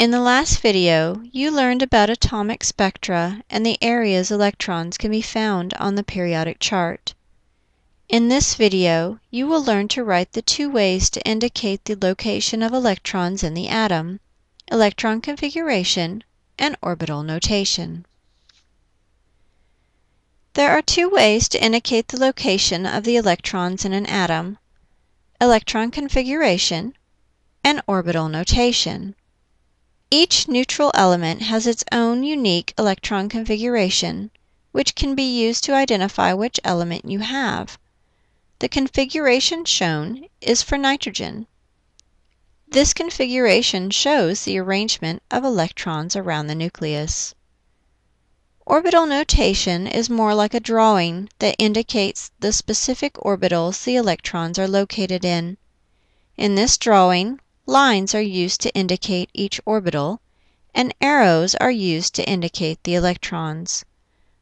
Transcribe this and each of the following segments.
In the last video, you learned about atomic spectra and the areas electrons can be found on the periodic chart. In this video, you will learn to write the two ways to indicate the location of electrons in the atom, electron configuration and orbital notation. There are two ways to indicate the location of the electrons in an atom, electron configuration and orbital notation. Each neutral element has its own unique electron configuration, which can be used to identify which element you have. The configuration shown is for nitrogen. This configuration shows the arrangement of electrons around the nucleus. Orbital notation is more like a drawing that indicates the specific orbitals the electrons are located in. In this drawing, lines are used to indicate each orbital, and arrows are used to indicate the electrons.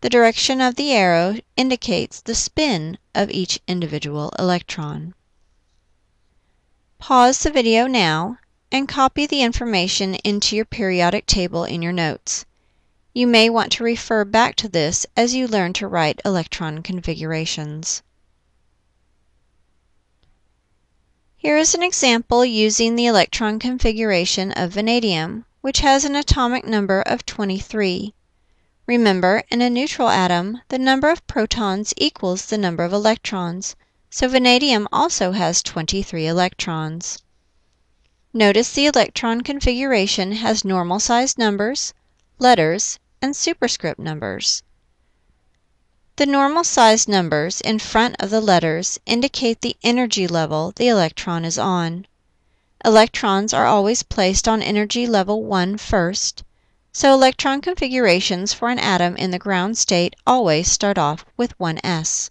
The direction of the arrow indicates the spin of each individual electron. Pause the video now and copy the information into your periodic table in your notes. You may want to refer back to this as you learn to write electron configurations. Here is an example using the electron configuration of vanadium, which has an atomic number of 23. Remember, in a neutral atom, the number of protons equals the number of electrons, so vanadium also has 23 electrons. Notice the electron configuration has normal sized numbers, letters, and superscript numbers. The normal sized numbers in front of the letters indicate the energy level the electron is on. Electrons are always placed on energy level 1 first, so electron configurations for an atom in the ground state always start off with 1s.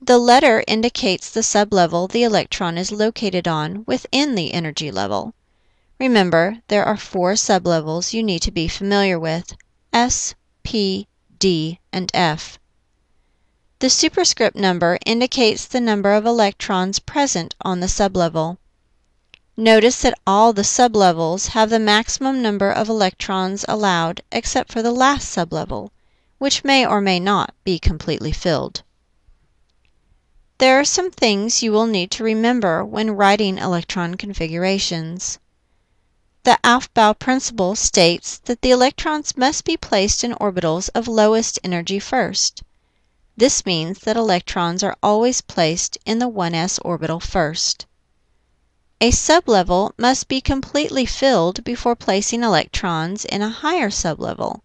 The letter indicates the sublevel the electron is located on within the energy level. Remember, there are four sublevels you need to be familiar with, S, P, D, and F. The superscript number indicates the number of electrons present on the sublevel. Notice that all the sublevels have the maximum number of electrons allowed except for the last sublevel, which may or may not be completely filled. There are some things you will need to remember when writing electron configurations. The Aufbau principle states that the electrons must be placed in orbitals of lowest energy first. This means that electrons are always placed in the 1s orbital first. A sublevel must be completely filled before placing electrons in a higher sublevel.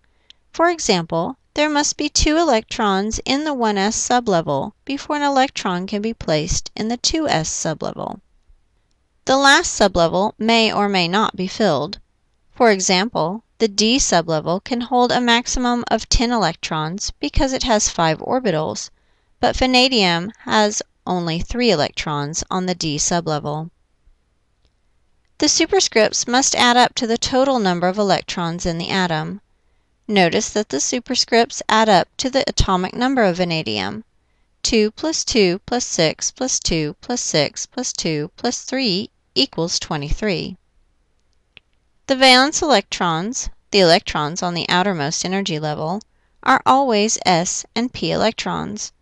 For example, there must be two electrons in the 1s sublevel before an electron can be placed in the 2s sublevel. The last sublevel may or may not be filled. For example, the d sublevel can hold a maximum of 10 electrons because it has 5 orbitals, but vanadium has only 3 electrons on the d sublevel. The superscripts must add up to the total number of electrons in the atom. Notice that the superscripts add up to the atomic number of vanadium. 2 plus 2 plus 6 plus 2 plus 6 plus 2 plus 3 equals 23. The valence electrons, the electrons on the outermost energy level, are always s and p electrons.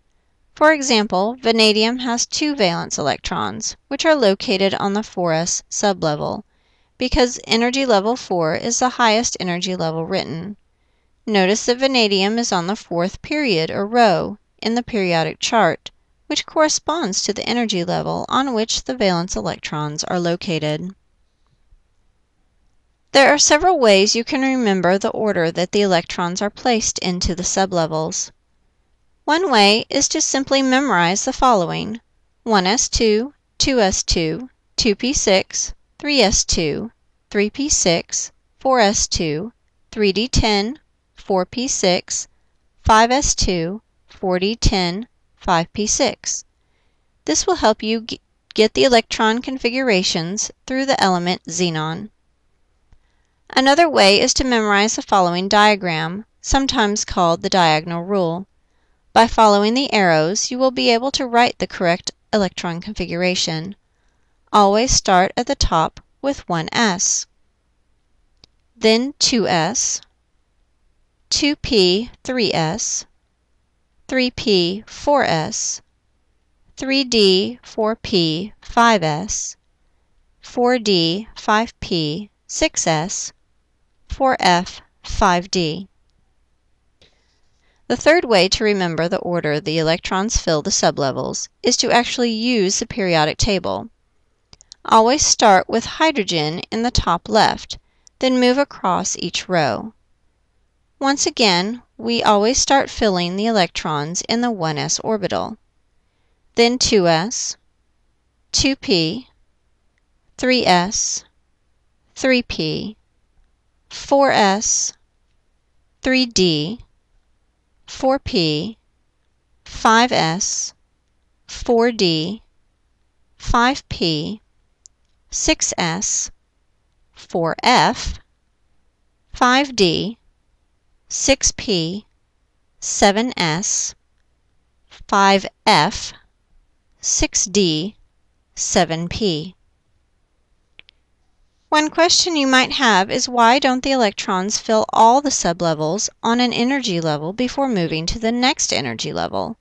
For example, vanadium has two valence electrons, which are located on the 4s sublevel, because energy level 4 is the highest energy level written. Notice that vanadium is on the fourth period or row in the periodic chart, which corresponds to the energy level on which the valence electrons are located. There are several ways you can remember the order that the electrons are placed into the sublevels. One way is to simply memorize the following 1s2, 2s2, 2p6, 3s2, 3p6, 4s2, 3d10, 4p6, 5s2, 4d10, 5p6. This will help you get the electron configurations through the element xenon. Another way is to memorize the following diagram, sometimes called the diagonal rule. By following the arrows, you will be able to write the correct electron configuration. Always start at the top with 1s. then 2s, 2p 3s, 3p 4s, 3d 4p 5s, 4d 5p 6s, 4f 5d. The third way to remember the order the electrons fill the sublevels is to actually use the periodic table. Always start with hydrogen in the top left, then move across each row. Once again, we always start filling the electrons in the 1s orbital. Then 2s, 2p, 3s, 3p, 4s, 3d, 4p, 5s, 4d, 5p, 6s, 4f, 5d, 6p, 7s, 5f, 6d, 7p. One question you might have is why don't the electrons fill all the sublevels on an energy level before moving to the next energy level?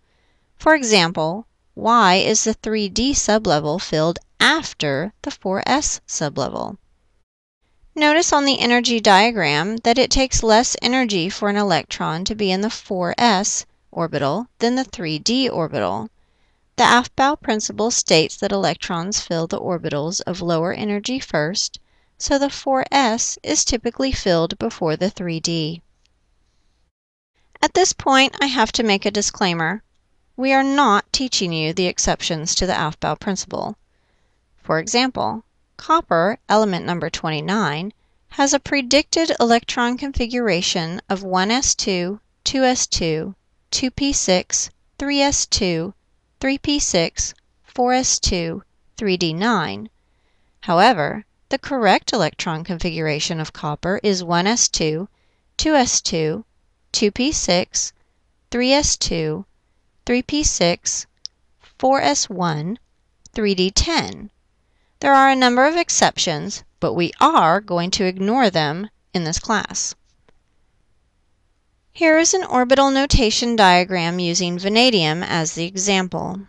For example, why is the 3D sublevel filled after the 4S sublevel? Notice on the energy diagram that it takes less energy for an electron to be in the 4s orbital than the 3d orbital. The Aufbau principle states that electrons fill the orbitals of lower energy first, so the 4s is typically filled before the 3d. At this point, I have to make a disclaimer. We are not teaching you the exceptions to the Aufbau principle. For example, copper, element number 29, has a predicted electron configuration of 1s2, 2s2, 2p6, 3s2, 3p6, 4s2, 3d9. However, the correct electron configuration of copper is 1s2, 2s2, 2p6, 3s2, 3p6, 4s1, 3d10. There are a number of exceptions, but we are going to ignore them in this class. Here is an orbital notation diagram using vanadium as the example.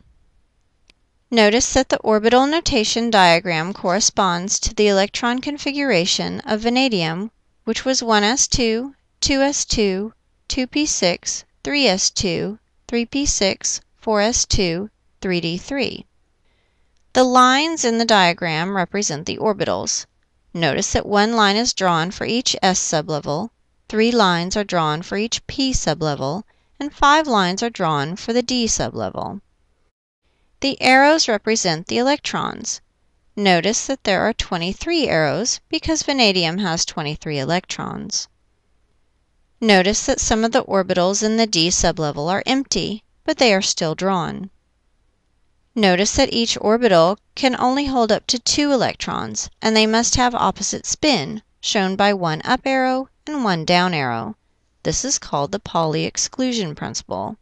Notice that the orbital notation diagram corresponds to the electron configuration of vanadium, which was 1s2, 2s2, 2p6, 3s2, 3p6, 4s2, 3d3. The lines in the diagram represent the orbitals. Notice that one line is drawn for each s sublevel, three lines are drawn for each p sublevel, and five lines are drawn for the d sublevel. The arrows represent the electrons. Notice that there are 23 arrows because vanadium has 23 electrons. Notice that some of the orbitals in the d sublevel are empty, but they are still drawn. Notice that each orbital can only hold up to two electrons, and they must have opposite spin, shown by one up arrow and one down arrow. This is called the Pauli exclusion principle.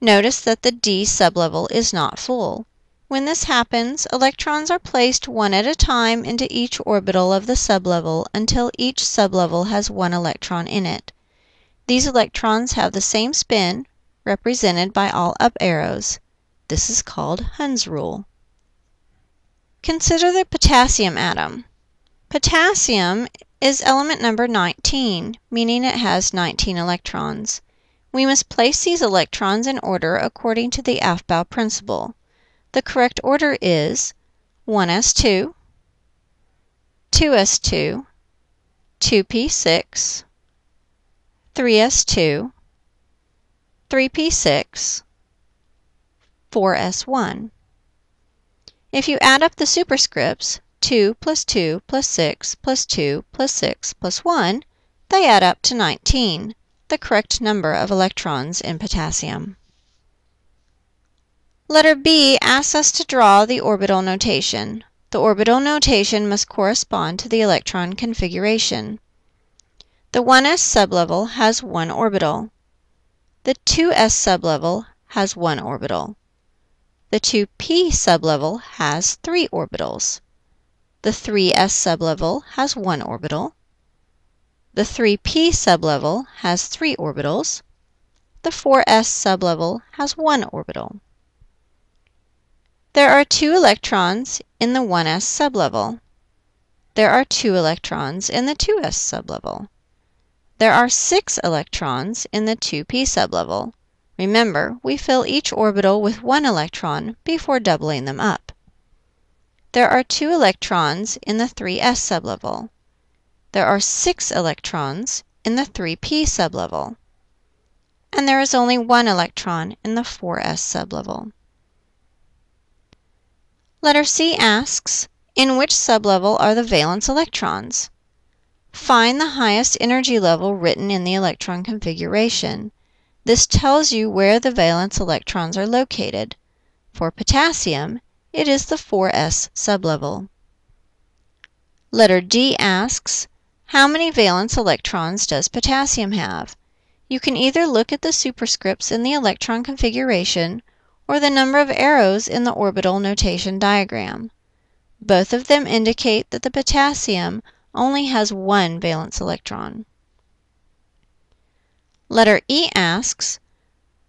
Notice that the d sublevel is not full. When this happens, electrons are placed one at a time into each orbital of the sublevel until each sublevel has one electron in it. These electrons have the same spin, represented by all up arrows. This is called Hund's rule. Consider the potassium atom. Potassium is element number 19, meaning it has 19 electrons. We must place these electrons in order according to the Aufbau principle. The correct order is 1s2, 2s2, 2p6, 3s2, 3p6, 4s1. If you add up the superscripts, 2 plus 2 plus 6 plus 2 plus 6 plus 1, they add up to 19 the correct number of electrons in potassium. Letter B asks us to draw the orbital notation. The orbital notation must correspond to the electron configuration. The 1s sublevel has one orbital. The 2s sublevel has one orbital. The 2p sublevel has three orbitals. The 3s sublevel has one orbital. The 3p sublevel has three orbitals. The 4s sublevel has one orbital. There are two electrons in the 1s sublevel. There are two electrons in the 2s sublevel. There are six electrons in the 2p sublevel. Remember, we fill each orbital with one electron before doubling them up. There are two electrons in the 3s sublevel. There are six electrons in the 3p sublevel. And there is only one electron in the 4s sublevel. Letter C asks, in which sublevel are the valence electrons? Find the highest energy level written in the electron configuration. This tells you where the valence electrons are located. For potassium, it is the 4s sublevel. Letter D asks, how many valence electrons does potassium have? You can either look at the superscripts in the electron configuration or the number of arrows in the orbital notation diagram. Both of them indicate that the potassium only has one valence electron. Letter E asks,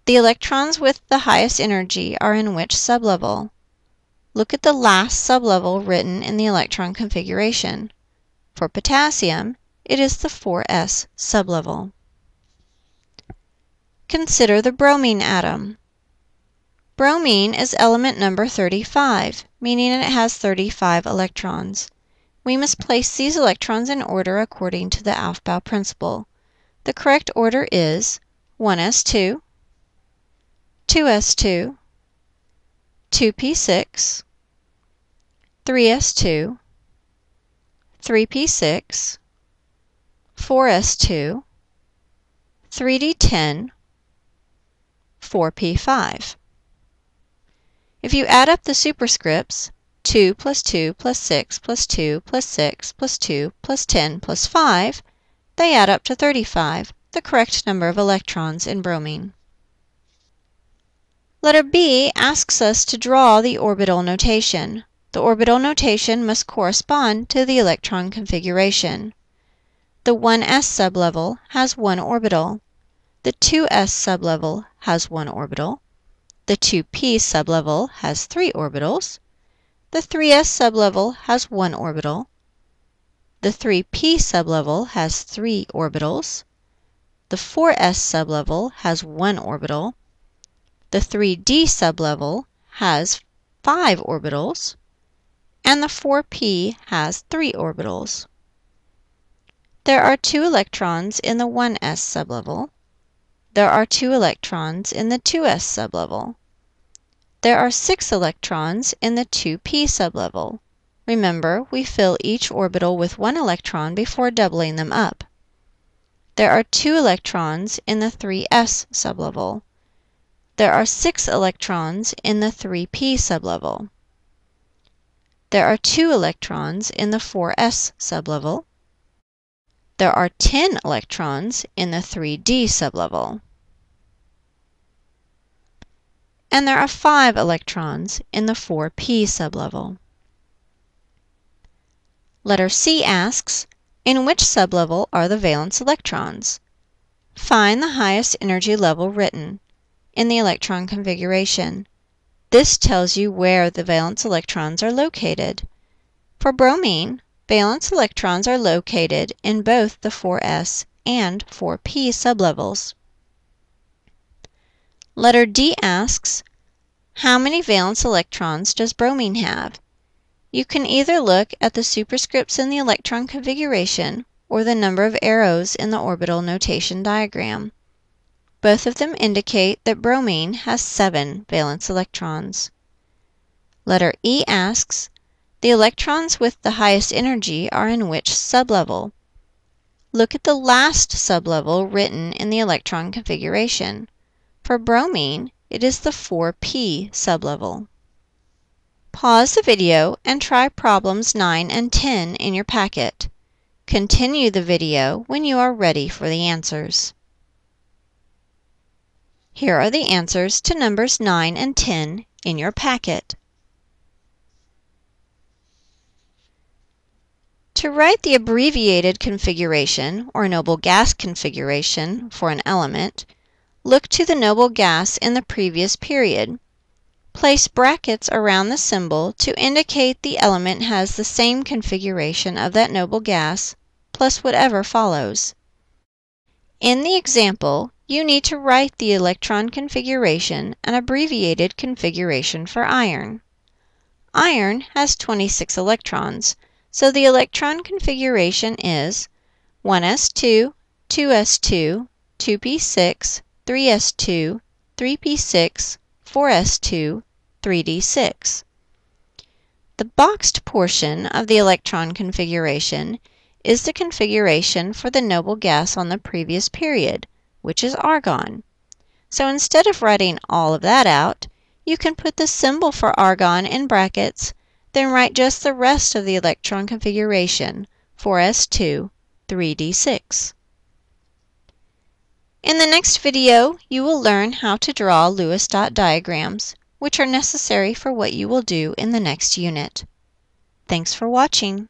the electrons with the highest energy are in which sublevel? Look at the last sublevel written in the electron configuration. For potassium, it is the 4s sublevel. Consider the bromine atom. Bromine is element number 35, meaning it has 35 electrons. We must place these electrons in order according to the Aufbau principle. The correct order is 1s2, 2s2, 2p6, 3s2, 3p6, 4s2, 3d10, 4p5. If you add up the superscripts, 2 plus 2 plus 6 plus 2 plus 6 plus 2 plus 10 plus 5, they add up to 35, the correct number of electrons in bromine. Letter B asks us to draw the orbital notation. The orbital notation must correspond to the electron configuration. The 1s sublevel has one orbital. The 2s sublevel has one orbital. The 2p sublevel has three orbitals. The 3s sublevel has one orbital. The 3p sublevel has three orbitals. The 4s sublevel has one orbital. The 3d sublevel has five orbitals, and the 4p has three orbitals. There are two electrons in the 1s sublevel. There are two electrons in the 2s sublevel. There are six electrons in the 2p sublevel. Remember, we fill each orbital with one electron before doubling them up. There are two electrons in the 3s sublevel. There are six electrons in the 3p sublevel. There are two electrons in the 4s sublevel. There are 10 electrons in the 3d sublevel. And there are 5 electrons in the 4p sublevel. Letter C asks, in which sublevel are the valence electrons? Find the highest energy level written in the electron configuration. This tells you where the valence electrons are located. For bromine, valence electrons are located in both the 4s and 4p sublevels. Letter D asks, how many valence electrons does bromine have? You can either look at the superscripts in the electron configuration or the number of arrows in the orbital notation diagram. Both of them indicate that bromine has seven valence electrons. Letter E asks, the electrons with the highest energy are in which sublevel? Look at the last sublevel written in the electron configuration. For bromine, it is the 4p sublevel. Pause the video and try problems 9 and 10 in your packet. Continue the video when you are ready for the answers. Here are the answers to numbers 9 and 10 in your packet. To write the abbreviated configuration, or noble gas configuration, for an element, look to the noble gas in the previous period. Place brackets around the symbol to indicate the element has the same configuration of that noble gas, plus whatever follows. In the example, you need to write the electron configuration and abbreviated configuration for iron. Iron has 26 electrons, so the electron configuration is 1s2, 2s2, 2p6, 3s2, 3p6, 4s2, 3d6. The boxed portion of the electron configuration is the configuration for the noble gas on the previous period, which is argon. So instead of writing all of that out, you can put the symbol for argon in brackets then write just the rest of the electron configuration, 4s2, 3d6. In the next video, you will learn how to draw Lewis dot diagrams, which are necessary for what you will do in the next unit. Thanks for watching.